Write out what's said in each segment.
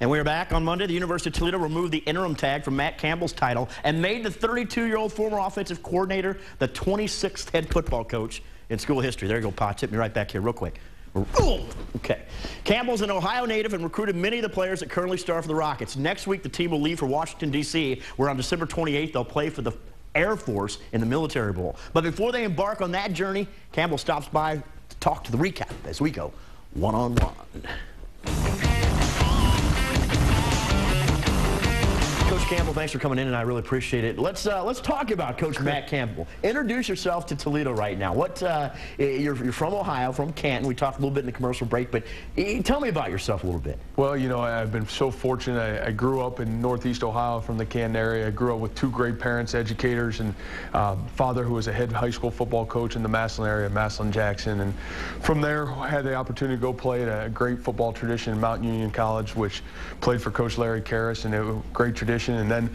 And we are back on Monday. The University of Toledo removed the interim tag from Matt Campbell's title and made the 32-year-old former offensive coordinator the 26th head football coach in school history. There you go, Potts. Hit me right back here real quick. Okay. Campbell's an Ohio native and recruited many of the players that currently star for the Rockets. Next week, the team will leave for Washington, D.C., where on December 28th, they'll play for the Air Force in the Military Bowl. But before they embark on that journey, Campbell stops by to talk to the recap as we go one-on-one. -on -one. Campbell, thanks for coming in, and I really appreciate it. Let's uh, let's talk about Coach Matt Campbell. Introduce yourself to Toledo right now. What uh, you're, you're from Ohio, from Canton. We talked a little bit in the commercial break, but tell me about yourself a little bit. Well, you know, I've been so fortunate. I, I grew up in Northeast Ohio from the Canton area. I grew up with two great parents, educators, and um, father who was a head high school football coach in the Massillon area, Massillon Jackson. And from there, I had the opportunity to go play at a great football tradition in Mount Union College, which played for Coach Larry Kehres, and it was a great tradition and then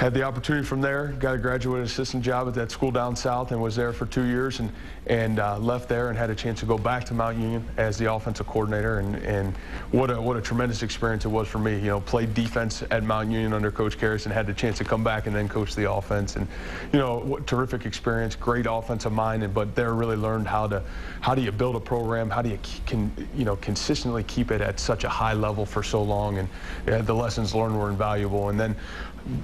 had the opportunity from there, got a graduate assistant job at that school down south and was there for two years and, and uh, left there and had a chance to go back to Mount Union as the offensive coordinator and, and what a what a tremendous experience it was for me. You know, played defense at Mount Union under Coach Kehres and had the chance to come back and then coach the offense and you know, what terrific experience, great offensive mind and but there really learned how to how do you build a program, how do you can you know consistently keep it at such a high level for so long and yeah, the lessons learned were invaluable and then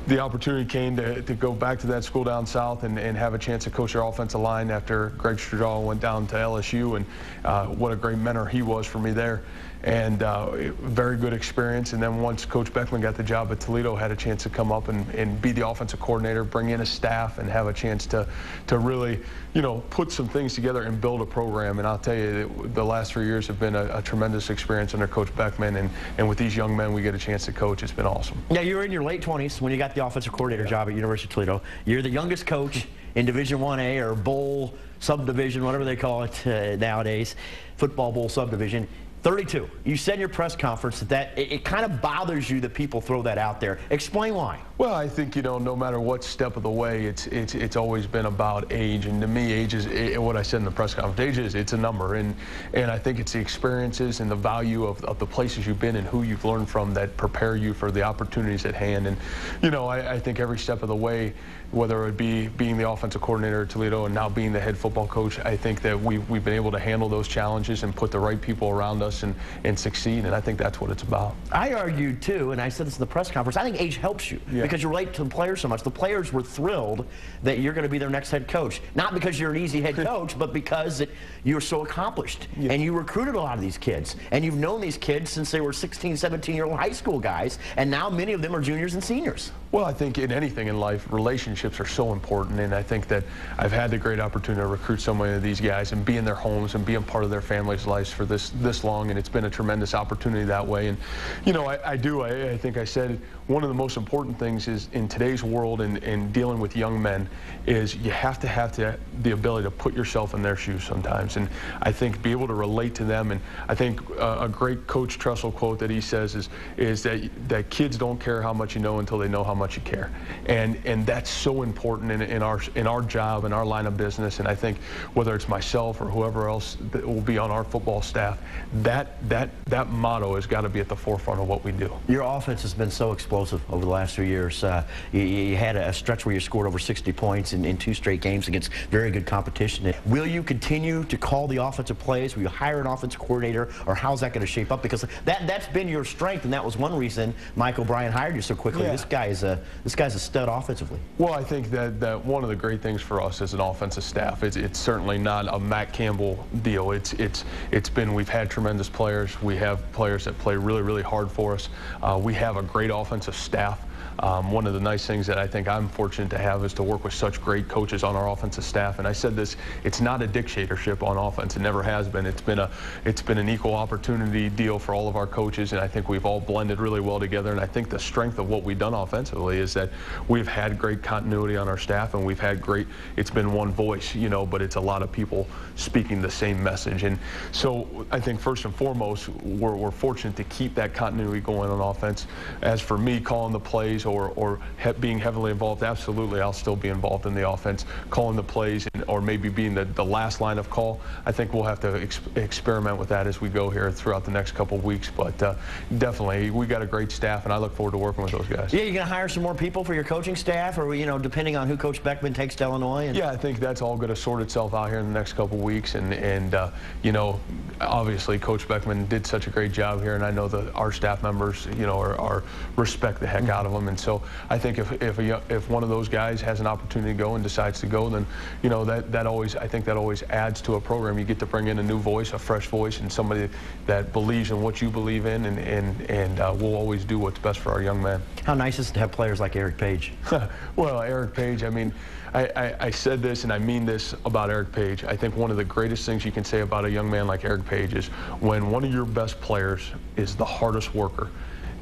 the opportunity came to, to go back to that school down south and, and have a chance to coach their offensive line after Greg Studrawa went down to LSU and uh, what a great mentor he was for me there and uh, very good experience. And then once Coach Beckman got the job at Toledo, had a chance to come up and, and be the offensive coordinator, bring in a staff, and have a chance to to really, you know, put some things together and build a program. And I'll tell you, the last three years have been a, a tremendous experience under Coach Beckman, and and with these young men we get a chance to coach. It's been awesome. Yeah, you were in your late 20s when you got the offensive coordinator job at University of Toledo. You're the youngest coach in Division 1A or Bowl subdivision, whatever they call it uh, nowadays, football bowl subdivision. 32. You said in your press conference that, that it, it, kind of bothers you that people throw that out there. Explain why. Well, I think, you know, no matter what step of the way, it's it's it's always been about age. And to me, age is it, what I said in the press conference. Age is it's a number. And and I think it's the experiences and the value of, of the places you've been and who you've learned from that prepare you for the opportunities at hand. And, you know, I, I think every step of the way, whether it be being the offensive coordinator at Toledo and now being the head football coach, I think that we've, we've been able to handle those challenges and put the right people around us and, and succeed. And I think that's what it's about. I argued, too, and I said this in the press conference, I think age helps you. Yeah because you relate to the players so much. The players were thrilled that you're going to be their next head coach. Not because you're an easy head coach, but because it, you're so accomplished. Yeah. And you recruited a lot of these kids. And you've known these kids since they were 16, 17-year-old high school guys. And now many of them are juniors and seniors. Well, I think in anything in life, relationships are so important. And I think that I've had the great opportunity to recruit so many of these guys and be in their homes and be a part of their families' lives for this this long. And it's been a tremendous opportunity that way. And, you know, I, I do. I, I think I said one of the most important things is in today's world and, and dealing with young men is you have to have to, the ability to put yourself in their shoes sometimes. And I think be able to relate to them. And I think uh, a great Coach Tressel quote that he says is, is that, that kids don't care how much you know until they know how much you care. And, and that's so important in, in, our, in our job, in our line of business. And I think whether it's myself or whoever else that will be on our football staff, that, that, that motto has got to be at the forefront of what we do. Your offense has been so explosive over the last few years years. Uh, you, you, had a stretch where you scored over 60 points in, in, two straight games against very good competition. Will you continue to call the offensive plays? Will you hire an offensive coordinator, or how's that going to shape up? Because that that's been your strength, and that was one reason Mike O'Brien hired you so quickly. Yeah. This guy is a this guy's a stud offensively. Well, I think that that one of the great things for us as an offensive staff is it's certainly not a Matt Campbell deal. It's it's it's been we've had tremendous players. We have players that play really really hard for us. Uh, we have a great offensive staff. Um, one of the nice things that I think I'm fortunate to have is to work with such great coaches on our offensive staff. And I said this, it's not a dictatorship on offense. It never has been. It's been a, it's been an equal opportunity deal for all of our coaches. And I think we've all blended really well together. And I think the strength of what we've done offensively is that we've had great continuity on our staff and we've had great, it's been one voice, you know, but it's a lot of people speaking the same message. And so I think first and foremost, we're, we're fortunate to keep that continuity going on offense. As for me calling the plays, or, or he being heavily involved, absolutely, I'll still be involved in the offense, calling the plays, and, or maybe being the, the last line of call. I think we'll have to ex experiment with that as we go here throughout the next couple weeks. But uh, definitely, we got a great staff, and I look forward to working with those guys. Yeah, you're going to hire some more people for your coaching staff, or you know, depending on who Coach Beckman takes to Illinois? And Yeah, I think that's all going to sort itself out here in the next couple weeks, and and uh, you know, obviously Coach Beckman did such a great job here, and I know that our staff members, you know, are, are respect the heck out of him, and so I think if if a, if one of those guys has an opportunity to go and decides to go, then you know that that always I think that always adds to a program. You get to bring in a new voice, a fresh voice, and somebody that believes in what you believe in, and and and uh, we'll always do what's best for our young men. How nice is it to have players like Eric Page? well, Eric Page, I mean, I, I, I said this and I mean this about Eric Page. I think one of the greatest things you can say about a young man like Eric Page is when one of your best players is the hardest worker,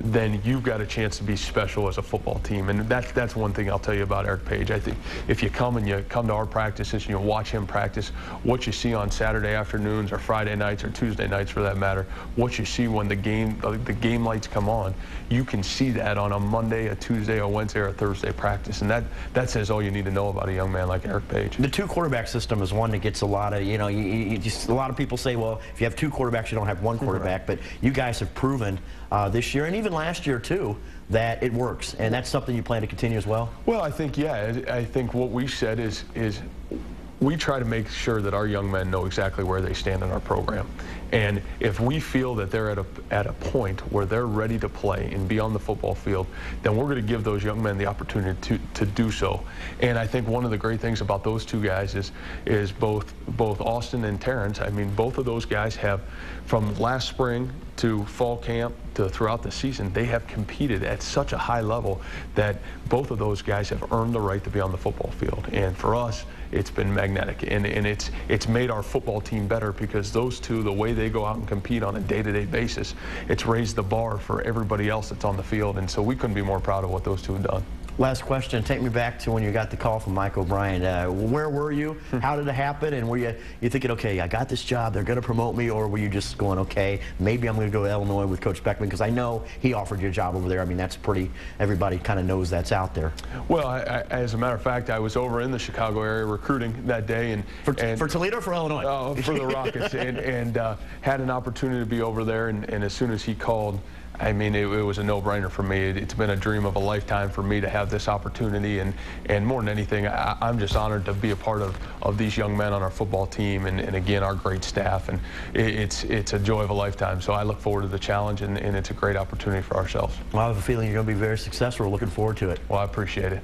then you've got a chance to be special as a football team. And that's, that's one thing I'll tell you about Eric Page. I think if you come and you come to our practices and you watch him practice, what you see on Saturday afternoons or Friday nights or Tuesday nights for that matter, what you see when the game, uh, the game lights come on, you can see that on a Monday, a Tuesday, a Wednesday, or a Thursday practice. And that, that says all you need to know about a young man like Eric Page. The two quarterback system is one that gets a lot of, you know, you, you just, a lot of people say, well, if you have two quarterbacks, you don't have one quarterback. But you guys have proven uh, this year and even last year too that it works, and that's something you plan to continue as well. Well, I think yeah. I I think what we said is is we try to make sure that our young men know exactly where they stand in our program. And if we feel that they're at a, at a point where they're ready to play and be on the football field, then we're going to give those young men the opportunity to, to do so. And I think one of the great things about those two guys is, is both, both Austin and Terrence, I mean, both of those guys have, from last spring to fall camp to throughout the season, they have competed at such a high level that both of those guys have earned the right to be on the football field. And for us, it's been magnetic, and, and it's it's made our football team better because those two, the way they go out and compete on a day-to-day basis, it's raised the bar for everybody else that's on the field, and so we couldn't be more proud of what those two have done. Last question. Take me back to when you got the call from Mike O'Brien. Uh, where were you? How did it happen? And were you you thinking, okay, I got this job, they're going to promote me, or were you just going, okay, maybe I'm going to go to Illinois with Coach Beckman because I know he offered you a job over there. I mean, that's pretty. Everybody kind of knows that's out there. Well, I, I, as a matter of fact, I was over in the Chicago area recruiting that day, and For, and, for Toledo, for Illinois. uh, for the Rockets, and, and uh, had an opportunity to be over there. And, and as soon as he called, I mean, it, it was a no-brainer for me. It, has been a dream of a lifetime for me to have this opportunity, and and more than anything, I, I'm just honored to be a part of of these young men on our football team, and, and again, our great staff, and it, it's it's a joy of a lifetime. So I look forward to the challenge, and, and it's a great opportunity for ourselves. Well, I have a feeling you're going to be very successful. We're looking forward to it. Well, I appreciate it.